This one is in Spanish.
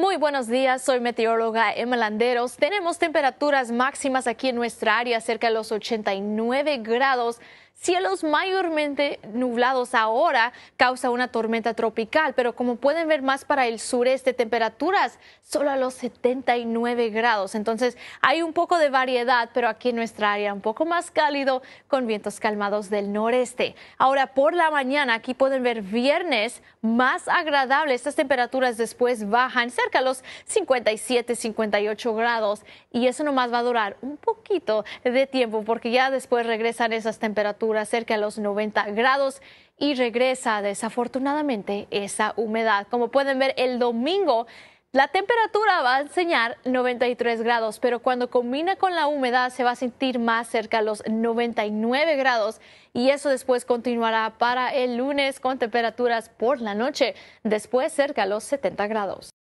Muy buenos días, soy meteoróloga Emma Landeros. Tenemos temperaturas máximas aquí en nuestra área, cerca de los 89 grados. Cielos mayormente nublados ahora causa una tormenta tropical, pero como pueden ver más para el sureste, temperaturas solo a los 79 grados. Entonces hay un poco de variedad, pero aquí en nuestra área un poco más cálido con vientos calmados del noreste. Ahora por la mañana aquí pueden ver viernes más agradable. Estas temperaturas después bajan cerca a los 57, 58 grados y eso nomás va a durar un poquito de tiempo porque ya después regresan esas temperaturas cerca de los 90 grados y regresa desafortunadamente esa humedad. Como pueden ver, el domingo la temperatura va a enseñar 93 grados, pero cuando combina con la humedad se va a sentir más cerca de los 99 grados y eso después continuará para el lunes con temperaturas por la noche, después cerca de los 70 grados.